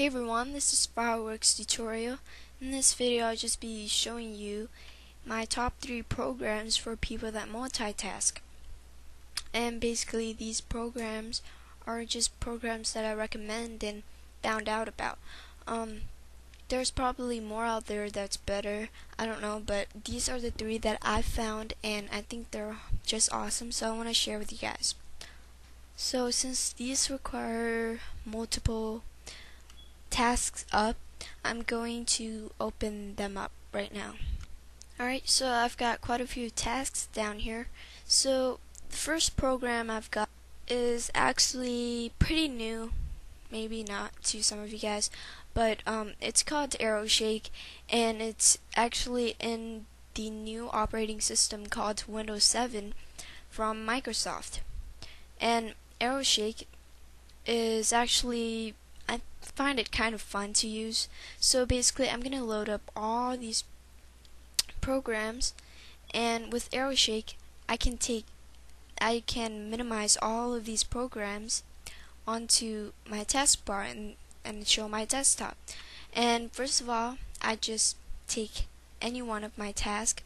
Hey everyone, this is Fireworks tutorial. In this video I'll just be showing you my top 3 programs for people that multitask. And basically these programs are just programs that I recommend and found out about. Um, there's probably more out there that's better, I don't know, but these are the 3 that I found and I think they're just awesome so I want to share with you guys. So since these require multiple tasks up, I'm going to open them up right now. Alright, so I've got quite a few tasks down here. So the first program I've got is actually pretty new, maybe not to some of you guys, but um, it's called AeroShake, and it's actually in the new operating system called Windows 7 from Microsoft. And AeroShake is actually find it kind of fun to use. So basically I'm going to load up all these programs and with AeroShake I can take I can minimize all of these programs onto my taskbar and, and show my desktop. And first of all, I just take any one of my tasks.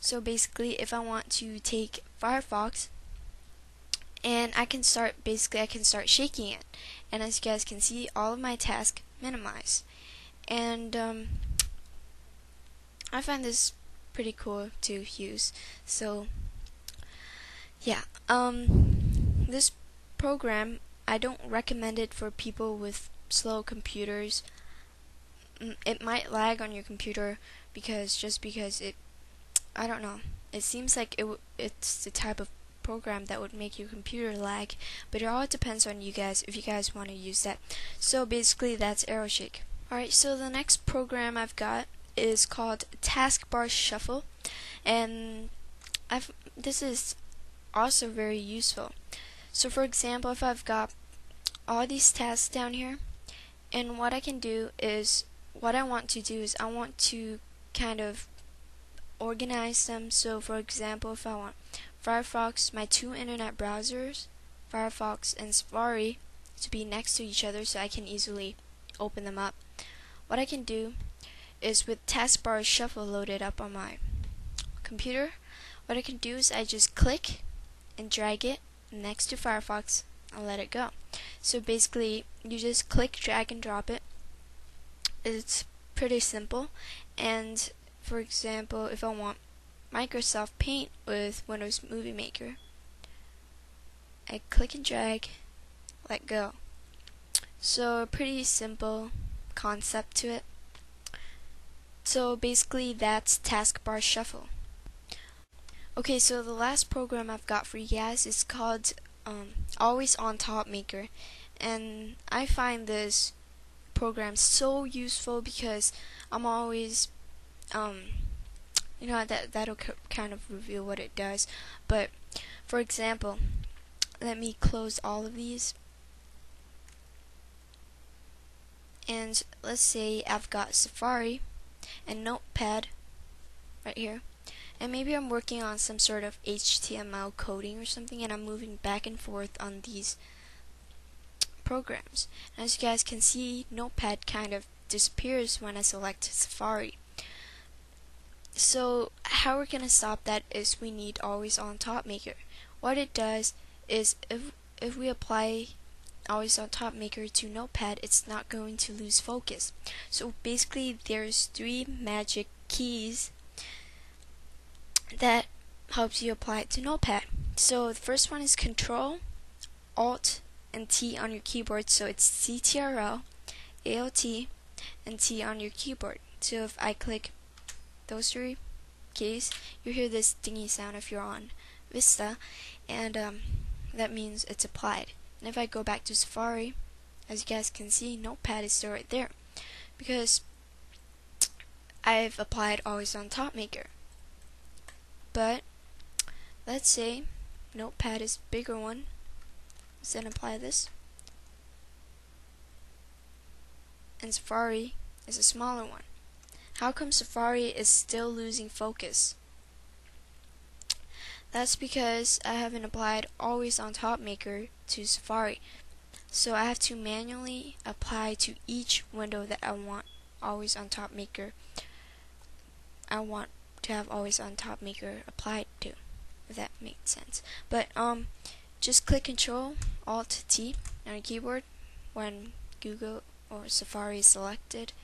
So basically, if I want to take Firefox, and I can start basically I can start shaking it. And as you guys can see all of my tasks minimize and um, I find this pretty cool to use. So yeah um, this program I don't recommend it for people with slow computers. It might lag on your computer because just because it I don't know. It seems like it it's the type of program that would make your computer lag but it all depends on you guys if you guys want to use that. So basically that's AeroShake. Alright so the next program I've got is called Taskbar Shuffle and I've this is also very useful. So for example if I've got all these tasks down here and what I can do is what I want to do is I want to kind of organize them. So for example if I want Firefox, my two internet browsers, Firefox and Safari, to be next to each other so I can easily open them up. What I can do is with taskbar shuffle loaded up on my computer, what I can do is I just click and drag it next to Firefox and let it go. So basically, you just click, drag, and drop it. It's pretty simple. And for example, if I want Microsoft Paint with Windows Movie Maker. I click and drag, let go. So a pretty simple concept to it. So basically that's taskbar shuffle. Okay, so the last program I've got for you guys is called um, Always On Top Maker. And I find this program so useful because I'm always um, you know that that'll kind of reveal what it does but for example let me close all of these and let's say I've got Safari and Notepad right here and maybe I'm working on some sort of HTML coding or something and I'm moving back and forth on these programs. As you guys can see, Notepad kind of disappears when I select Safari. So how we're going to stop that is we need always on top maker. What it does is if, if we apply always on top maker to notepad it's not going to lose focus. So basically there's three magic keys that helps you apply it to notepad. So the first one is control, alt, and T on your keyboard. So it's CTRL, ALT, and T on your keyboard. So if I click those three keys, you hear this dingy sound if you're on Vista, and um, that means it's applied. And if I go back to Safari, as you guys can see, Notepad is still right there, because I've applied Always on Top Maker. But let's say Notepad is bigger one. Let's then apply this. And Safari is a smaller one. How come Safari is still losing focus? That's because I haven't applied Always on Top Maker to Safari. So I have to manually apply to each window that I want always on top maker. I want to have always on top maker applied to, if that makes sense. But um, just click Control Alt T on your keyboard when Google or Safari is selected.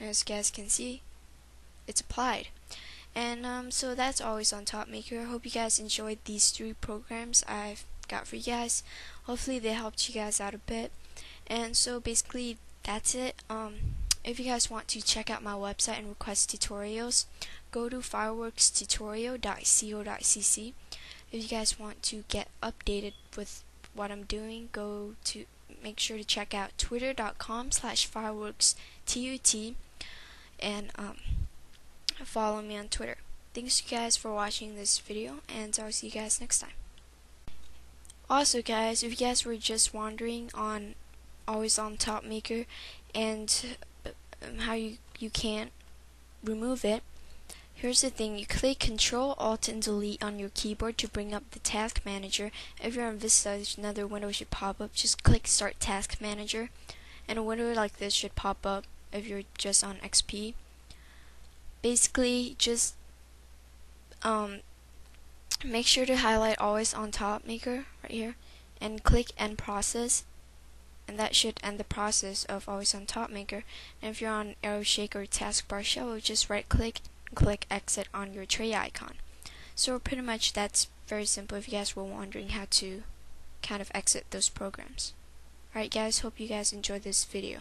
As you guys can see, it's applied. And um, so that's always on top maker. Hope you guys enjoyed these three programs I've got for you guys. Hopefully they helped you guys out a bit. And so basically that's it. Um, if you guys want to check out my website and request tutorials, go to fireworkstutorial.co.cc. If you guys want to get updated with what I'm doing, go to make sure to check out twitter.com slash fireworkstut and um, follow me on Twitter. Thanks you guys for watching this video and I'll see you guys next time. Also guys, if you guys were just wondering on always on top maker and um, how you, you can't remove it, Here's the thing, you click Control Alt and Delete on your keyboard to bring up the Task Manager. If you're on Vista, another window should pop up. Just click Start Task Manager, and a window like this should pop up if you're just on XP. Basically, just um, make sure to highlight Always on Top Maker right here, and click End Process, and that should end the process of Always on Top Maker. And if you're on AeroShake or Taskbar Shell, just right click and click exit on your tray icon. So pretty much that's very simple if you guys were wondering how to kind of exit those programs. Alright guys, hope you guys enjoyed this video.